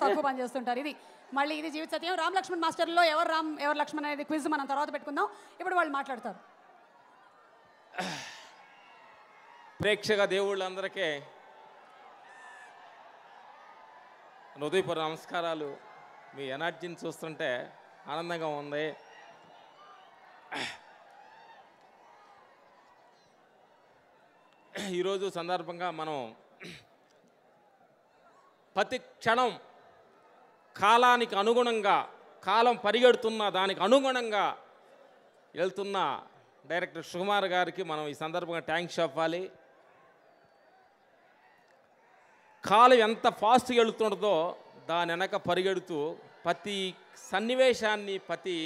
తక్కువ పని చేస్తుంటారు. ఇది మళ్ళీ ఇది జీవిత సత్యం. రామ్ లక్ష్మణ్ మాస్టర్లో ఎవరు రామ్ ఎవరు లక్ష్మణ్ అనేది క్విజ్ మనం తర్వాత పెట్టుకుందాం. ఇప్పుడు వాళ్ళు మాట్లాడతారు. ప్రేక్షక దేవుళ్ళందరికీ హృదయపూర్ నమస్కారాలు. మీ ఎనర్జీని చూస్తుంటే ఆనందంగా ఉంది. ఈరోజు సందర్భంగా మనం ప్రతి క్షణం కాలానికి అనుగుణంగా కాలం పరిగెడుతున్న దానికి అనుగుణంగా వెళ్తున్న డైరెక్టర్ సుకుమార్ గారికి మనం ఈ సందర్భంగా ట్యాంక్ చెప్పాలి. కాలం ఎంత ఫాస్ట్గా వెళుతుంటుందో దాని వెనక పరిగెడుతూ ప్రతి సన్నివేశాన్ని ప్రతి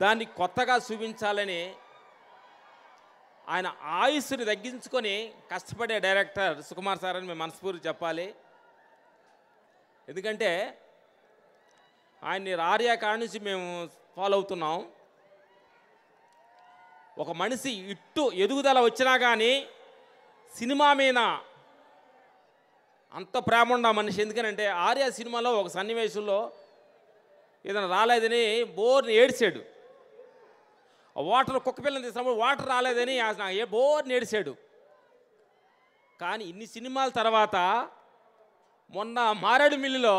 దాన్ని కొత్తగా చూపించాలని ఆయన ఆయుస్సుని తగ్గించుకొని కష్టపడే డైరెక్టర్ సుకుమార్ సార్ అని మేము మనస్ఫూర్తి చెప్పాలి. ఎందుకంటే ఆయన్ని ఆర్యా కాడ నుంచి మేము ఫాలో అవుతున్నాం. ఒక మనిషి ఇట్టు ఎదుగుదల వచ్చినా కానీ సినిమా మీద అంత ప్రేమ ఉన్న మనిషి. ఎందుకనంటే ఆర్య సినిమాలో ఒక సన్నివేశంలో ఏదైనా రాలేదని బోర్ని ఏడ్చాడు. ఆ వాటర్ కుక్క పిల్లని తీసినప్పుడు వాటర్ రాలేదని ఏ బోర్ని ఏడ్చాడు. కానీ ఇన్ని సినిమాల తర్వాత మొన్న మారేడు మిల్లులో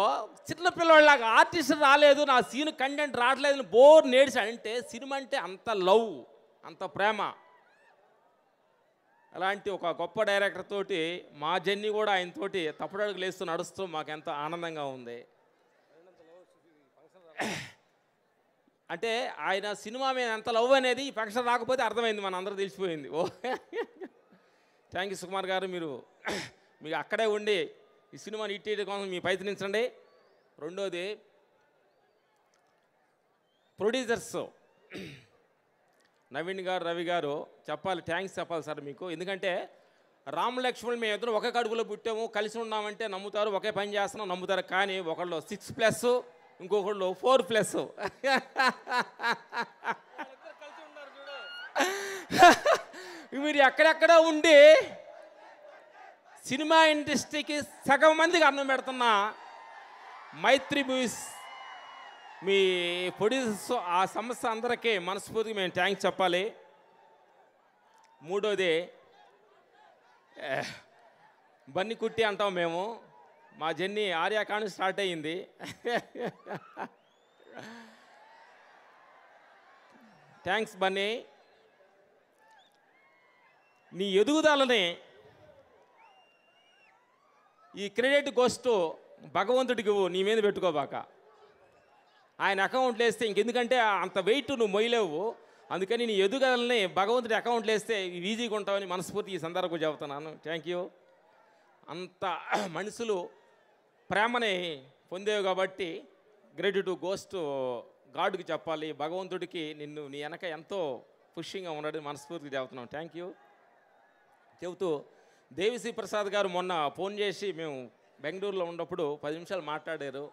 చిన్న పిల్లవాళ్ళలాగా ఆర్టిస్ట్ రాలేదు నా సీన్ కంటెంట్ రావట్లేదని బోర్ నేడిచాడు అంటే సినిమా అంటే అంత లవ్ అంత ప్రేమ. అలాంటి ఒక గొప్ప డైరెక్టర్ తోటి మా జర్నీ కూడా ఆయన తోటి తప్పడడుగు లేస్తూ నడుస్తూ మాకు ఎంతో ఆనందంగా ఉంది. అంటే ఆయన సినిమా మీద ఎంత లవ్ అనేది ఈ ఫంక్షన్ రాకపోతే అర్థమైంది మన అందరూ తెలిసిపోయింది. ఓ. థ్యాంక్ యూ సుకుమార్ గారు మీరు మీకు అక్కడే ఉండి ఈ సినిమాని ఇట్టి కోసం మీ ప్రయత్నించండి. రెండోది ప్రొడ్యూసర్స్ నవీన్ గారు రవి గారు చెప్పాలి థ్యాంక్స్ చెప్పాలి సార్ మీకు. ఎందుకంటే రామ్ లక్ష్మణ్ మేము ఇద్దరు ఒకే కడుపులో పుట్టాము కలిసి ఉన్నామంటే నమ్ముతారు ఒకే పని చేస్తున్నాం నమ్ముతారు. కానీ ఒకళ్ళు సిక్స్ ప్లస్ ఇంకొకళ్ళు ఫోర్ ప్లస్ మీరు ఎక్కడెక్కడ ఉండి సినిమా ఇండస్ట్రీకి సగం మందికి అన్నం పెడుతున్న మైత్రి మూవీస్ మీ ప్రొడ్యూసర్స్ ఆ సంస్థ అందరికీ మనస్ఫూర్తిగా మేము థ్యాంక్స్ చెప్పాలి. మూడోది బన్ని కుట్టి అంటాం మేము. మా జర్నీ ఆర్యా స్టార్ట్ అయ్యింది. థ్యాంక్స్ బన్నీ. నీ ఎదుగుదలని ఈ క్రెడిట్ గోస్ట్ భగవంతుడికి నీ మీద పెట్టుకోబాక. ఆయన అకౌంట్లు వేస్తే ఇంకెందుకంటే అంత వెయిట్ నువ్వు మొయ్యలేవు. అందుకని నీ ఎదుగుదలని భగవంతుడి అకౌంట్లు వేస్తే ఈజీగా ఉంటావని మనస్ఫూర్తి ఈ సందర్భంగా చెబుతున్నాను. థ్యాంక్ యూ అంత మనుషులు ప్రేమని పొందేవు కాబట్టి గ్రేట్ గోస్ట్ గాడ్కి చెప్పాలి. భగవంతుడికి నిన్ను నీ వెనక ఎంతో పుష్యంగా ఉన్నాడని మనస్ఫూర్తిగా చెబుతున్నాం. థ్యాంక్ యూ చెబుతూ దేవిశ్రీ ప్రసాద్ గారు మొన్న ఫోన్ చేసి మేము బెంగళూరులో ఉన్నప్పుడు పది నిమిషాలు మాట్లాడారు.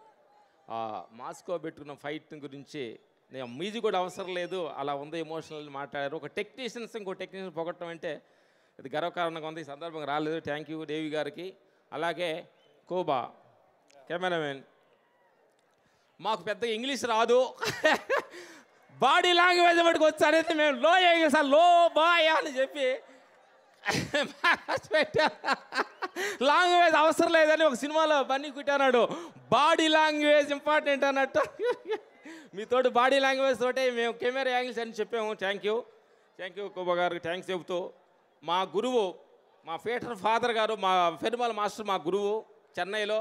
మాస్కో పెట్టుకున్న ఫైట్ గురించి నేను మీది కూడా అవసరం లేదు అలా ఉంది ఎమోషనల్ మాట్లాడారు. ఒక టెక్నీషియన్స్ ఇంకో టెక్నీషియన్ పొగట్టడం అంటే ఇది గర్వకారణంగా ఉంది ఈ సందర్భంగా రాలేదు. థ్యాంక్ యూ దేవి గారికి. అలాగే కోబా కెమెరామెన్. మాకు పెద్దగా ఇంగ్లీష్ రాదు. బాడీ లాంగ్వేజ్ పట్టుకు వచ్చారైతే మేము లో సార్లో బాయ్ అని చెప్పి లాంగ్వేజ్ అవసరం లేదని ఒక సినిమాలో బన్నీ కుట్టానాడు బాడీ లాంగ్వేజ్ ఇంపార్టెంట్ అన్నట్టు. మీతోటి బాడీ లాంగ్వేజ్ తోటే మేము కెమెరా యాంగిల్స్ అని చెప్పాము. Thank you thank you Kubba గారికి. థ్యాంక్స్ చెబుతూ. మా గురువు మా ఫేటర్ ఫాదర్ గారు మా ఫెర్మల్ మాస్టర్ మా గురువు చెన్నైలో.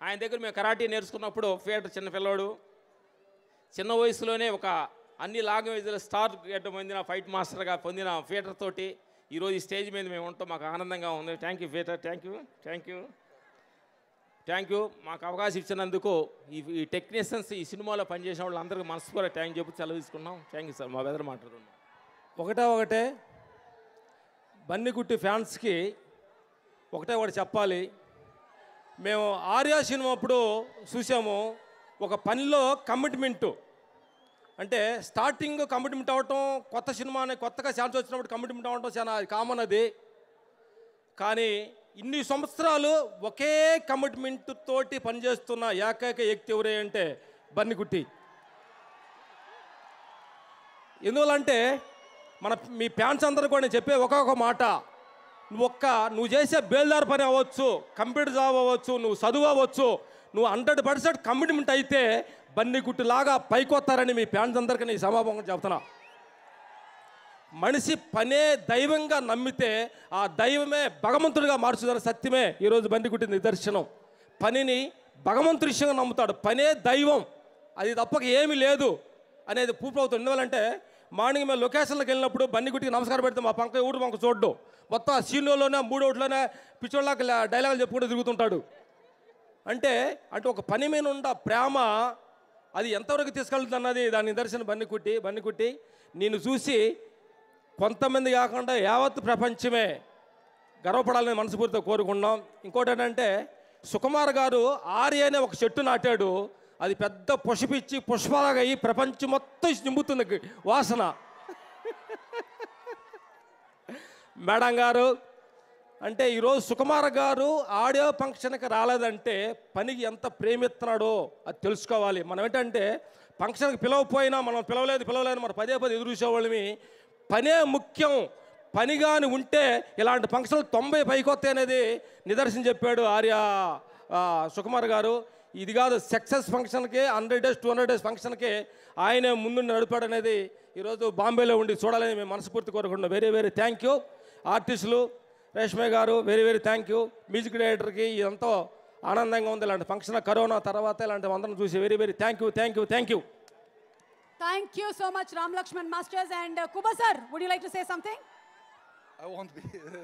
ఆయన దగ్గర మేము కరాటీ నేర్చుకున్నప్పుడు ఫేటర్ చిన్న పిల్లోడు. చిన్న వయసులోనే ఒక అన్ని లాంగ్వేజ్ల స్టార్ గెట్ పొందిన ఫైట్ మాస్టర్గా పొందిన ఫీటర్ తోటి ఈరోజు ఈ స్టేజ్ మీద మేము ఉంటాం మాకు ఆనందంగా ఉంది. Thank you Peter thank you thank you thank you మాకు అవకాశం ఇచ్చినందుకు ఈ ఈ టెక్నీషియన్స్ ఈ సినిమాలో పనిచేసిన వాళ్ళందరికీ మనస్ఫూర్తిగా థ్యాంక్ చెప్పి సెలవు తీసుకున్నాం. థ్యాంక్ యూ సార్ మా బెదర్ మాట్లాడుతున్నాం. ఒకటే ఒకటే బన్నిగుట్టి ఫ్యాన్స్కి ఒకటే ఒకటి చెప్పాలి. మేము ఆర్యా సినిమా అప్పుడు చూసాము ఒక పనిలో కమిట్మెంటు అంటే స్టార్టింగ్ కమిట్మెంట్ అవ్వటం కొత్త సినిమా అనే కొత్తగా ఛాన్స్ వచ్చినప్పుడు కమిట్మెంట్ అవ్వటం చాలా కామన్ అది. కానీ ఇన్ని సంవత్సరాలు ఒకే కమిట్మెంట్ తోటి పనిచేస్తున్న ఏకైక వ్యక్తి ఎవరే అంటే బన్నిగుట్టి. ఎందువల్లంటే మన మీ ఫ్యాన్స్ అందరూ కూడా నేను చెప్పే ఒక్కొక్క మాట. నువ్వు ఒక్క నువ్వు చేసే బేల్దార్ పని అవ్వచ్చు కంప్యూటర్ జాబ్ అవ్వచ్చు నువ్వు చదువు అవ్వచ్చు నువ్వు హండ్రెడ్ పర్సెంట్ కమిట్మెంట్ అయితే బన్నిగుట్టులాగా పైకొత్తారని మీ ఫ్యాన్స్ అందరికీ నేను సమాభంగా చెప్తున్నా. మనిషి పనే దైవంగా నమ్మితే ఆ దైవమే భగవంతుడిగా మార్చుదని సత్యమే. ఈరోజు బండిగుట్టి నిదర్శనం. పనిని భగవంతుడి విషయంగా నమ్ముతాడు. పనే దైవం. అది తప్పక ఏమీ లేదు అనేది ప్రూఫ్ అవుతుంది. ఎందువల్లంటే మార్నింగ్ మేము లొకేషన్లకు వెళ్ళినప్పుడు బండిగుట్టికి నమస్కారం పెడితే మా పంక ఊరు మాకు చూడ్డు. మొత్తం ఆ సీన్లోనే మూడు ఓట్లోనే పిచ్చోళ్ళకి డైలాగులు చెప్పుకుంటూ తిరుగుతుంటాడు. అంటే అంటే ఒక పని మీద ఉన్న ప్రేమ అది ఎంతవరకు తీసుకెళ్తుంది అన్నది దాని నిదర్శనం బన్నికుట్టి బన్నికుట్టి నేను చూసి కొంతమంది కాకుండా యావత్ ప్రపంచమే గర్వపడాలని మనస్ఫూర్తితో కోరుకున్నాం ఇంకోటి ఏంటంటే సుకుమార్ గారు ఆర్య అనే ఒక చెట్టు నాటాడు. అది పెద్ద పుష్పిచ్చి పుష్పాలుగా అయ్యి ప్రపంచం మొత్తం నింపుతుంది. వాసన. మేడం గారు అంటే ఈరోజు సుకుమార్ గారు ఆడియో ఫంక్షన్కి రాలేదంటే పనికి ఎంత ప్రేమిస్తున్నాడో అది తెలుసుకోవాలి. మనం ఏంటంటే ఫంక్షన్కి పిలవపోయినా మనం పిలవలేదు పిలవలేదు మనం పదే పదే ఎదురు చూసేవాళ్ళమి పనే ముఖ్యం. పని ఉంటే ఇలాంటి ఫంక్షన్లు తొంభై పైకొత్తాయి అనేది నిదర్శనం చెప్పాడు ఆర్య సుకుమార్ గారు. ఇది కాదు సక్సెస్ ఫంక్షన్కి hundred days two hundred days ఫంక్షన్కి ఆయనే ముందు నడిపాడు అనేది ఈరోజు బాంబేలో ఉండి చూడాలని మేము మనస్ఫూర్తి కోరుకుంటున్నాం. Very very thank you. ఆర్టిస్టులు రేష్మే గారు very very thank you music డైరెక్టర్కి ఎంతో ఆనందంగా ఉంది. ఇలాంటి ఫంక్షన్ కరోనా తర్వాత ఇలాంటి అందరం చూసి very very thank you thank you thank you thank you so much Ram Lakshman masters and Kuba sir would you like to say something I won't be.